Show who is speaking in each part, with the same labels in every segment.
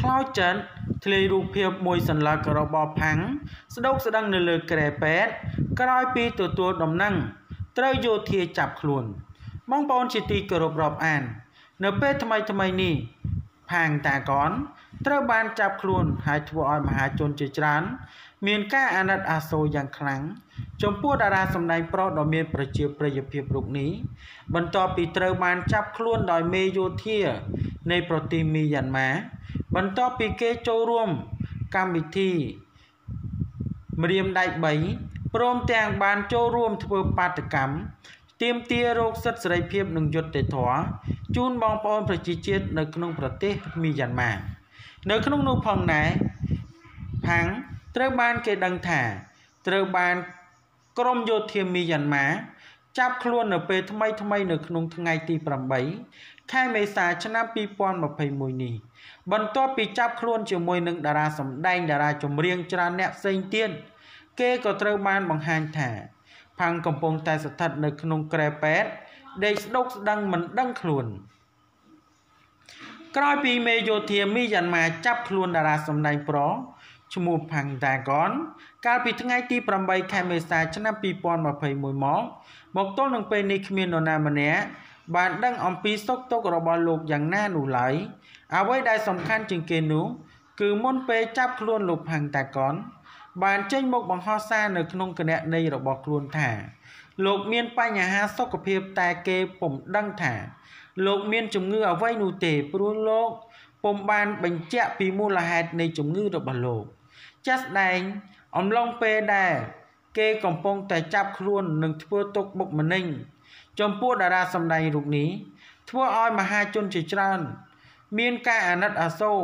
Speaker 1: ខ្លោចចិត្តធ្លាយរូបភាពមួយសន្លឹករបស់ផាំងស្ដុកស្ដឹងនៅលើក្រែពេទ្យក្រោយពីទទួលដំណឹងត្រូវយោធាចាប់ខ្លួន បងប្អូនជាទីគោរពរាប់អាន នៅពេលថ្មីថ្មីនេះផាងតាកនត្រូវបានចាប់ខ្លួនហើយធ្វើឲ្យមហាជនជាច្រើន មានការអាណិតអាសូរយ៉ាងខ្លាំងចំពោះតារាសម្ដែងប្រុសដ៏មានប្រជាប្រិយភាពរូបនេះបន្ទាប់ពីត្រូវបានចាប់ខ្លួនដោយមេយោធានៃប្រទេសមីយ៉ាន់ម៉ា បន្ទាប់ពីគេចូលរួមកម្មវិធីម្រាមដៃ3ព្រមទាំងបានចូលរួមធ្វើបាតកម្មទាមទាររោគសិទ្ធិសេរីភាពនិងយុត្តិធម៌ជូនបងប្អូនប្រជាជាតិនៅក្នុងប្រទេសមីយ៉ាន់ម៉ានៅក្នុងនោះផងដែរផាំងត្រូវបានគេដឹងថាត្រូវបានក្រមយោធាមីយ៉ាន់ម៉ាចាប់ខ្លួននៅពេលថ្មីថ្មីនៅក្នុងថ្ងៃទី8 ខែមេសាឆ្នាំ2021នេះបន្ទាប់ពីចាប់ខ្លួនជាមួយនឹងតារាសម្ដែងតារាចម្រៀងច្រើនអ្នកផ្សេងទៀតគេក៏ត្រូវបានបង្ហាញថាផាំងកំពុងតែស្ថិតនៅក្នុងក្រែពេទ្យដេកស្ដុកស្ដឹងមិនដឹងខ្លួនក្រោយពីមេយោធាមីយ៉ាន់ម៉ាចាប់ខ្លួនតារាសម្ដែងប្រុសឈ្មោះផាំងតាកនកាលពីថ្ងៃទី8ខែមេសាឆ្នាំ2021មកមកទល់នឹងពេលនេះគ្មាននរណាម្នាក់បានដឹងអំពីសុខទុក្ខរបស់លោកយ៉ាងណានោះឡើយអ្វីដែលសំខាន់ជាងគេនោះគឺមុនពេលចាប់ខ្លួនលោកផាំងតាកនបានចេញមកបង្ហោះសារនៅក្នុងគណនីរបស់ខ្លួនថា លោកមានបញ្ហាសុខភាពតែគេពុំដឹងថា លោកមានជំងឺអ្វីនោះទេព្រោះលោកពុំបានបញ្ជាក់ពីមូលហេតុនៃជំងឺរបស់លោកចាស់ស្ដែងអំឡុងពេលដែលគេកំពុងតែចាប់ខ្លួននិងធ្វើទុកបុកម្នេញ ចំពោះតារាសម្ដែងរូបនេះធ្វើឲ្យមហាជនជាច្រើន មានការអាណិតអាសូរ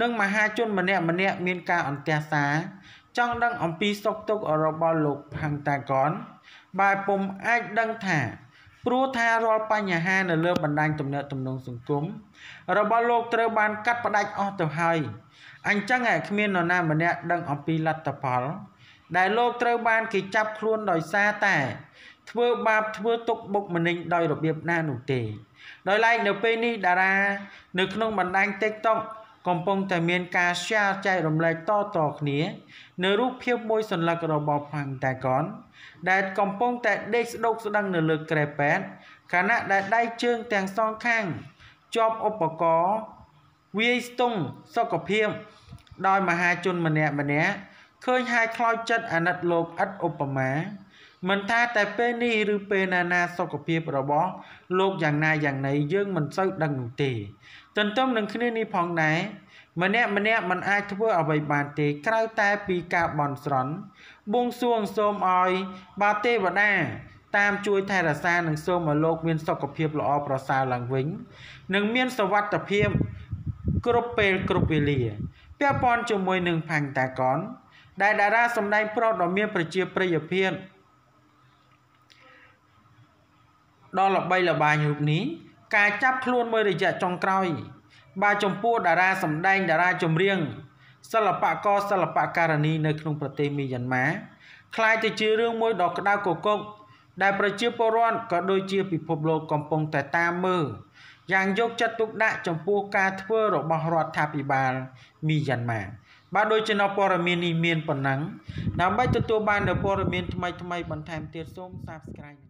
Speaker 1: និងមហាជនម្នាក់ម្នាក់មានការអន្ទះសារចង់ដឹងអំពីសុខទុក្ខរបស់លោកផាំងតាកនបែបពុំអាចដឹងថាព្រោះថារាល់បញ្ហានៅលើបណ្ដាញទំនាក់ទំនងសង្គមរបស់លោកត្រូវបានកាត់ផ្ដាច់អស់ទៅហើយអញ្ចឹងឯគ្មាននរណាម្នាក់ដឹងអំពីលទ្ធផល ដែលលោកត្រូវបានគេចាប់ខ្លួនដោយសារតែ ធ្វើបាបធ្វើទុកបុកម្នេញដោយរបៀបណានោះទេ ដោយឡែកនៅពេលនេះតារា នៅក្នុងបណ្ដាញ TikTok កំពុងតែមានការ share ចែករំលែកតតគ្នា នៅរូបភាពមួយសន្លឹករបស់ផាំងតែកនដែលកំពុងតែដេកស្ដុកស្ដឹងនៅលើក្រែពេទ្យខណៈដែលដៃជើងទាំងសងខាងជាប់ឧបករណ៍វាយស្ទង់សុខភាពដោយមហាជនម្នាក់ម្នាក់ឃើញហើយខ្លោចចិត្តអាណិតលោកឥតឧបមា មិនថាតែពេលនេះឬពេលណាណាសុខភាពរបស់លោកយ៉ាងណាយ៉ាងណីយើងមិនសូវដឹងនោះទេ ទន្ទឹមនឹងគ្នានេះផងដែរម្នាក់ម្នាក់មិនអាចធ្វើអ្វីបានទេក្រៅតែពីការបន់ស្រន់បួងសួងសូមឲ្យបាទេវតាតាមជួយថែរក្សានិងសូមឲ្យលោកមានសុខភាពល្អប្រសើរឡើងវិញ និងមានសុវត្ថិភាពគ្រប់ពេលគ្រប់វេលាពាក់ព័ន្ធជាមួយនឹងផាំងតាកនដែលតារាសម្ដែងប្រុសដ៏មានប្រជាប្រិយភាព ដ៏ល្បីល្បាញរូបនេះការចាប់ខ្លួនមួយរយៈចុងក្រោយបាទចំពោះតារាសម្ដែងតារាចម្រៀងសិល្បករសិល្បករនីនៅក្នុងប្រទេសមីយ៉ាន់ម៉ាคล้ายទៅជារឿងមួយដ៏ក្តៅគគុកដែលប្រជាពលរដ្ឋក៏ដូចជាពិភពលោកកំពុងតែតាមមើលយ៉ាងយកចិត្តទុកដាក់ចំពោះការធ្វើរបស់រដ្ឋាភិបាលមីយ៉ាន់ម៉ាបាទដោយចំណព័ត៌មាននេះមានប៉ុណ្ណឹងដើម្បីទទួលបាននូវព័ត៌មានថ្មីៗបន្ថែមទៀតសូម Subscribe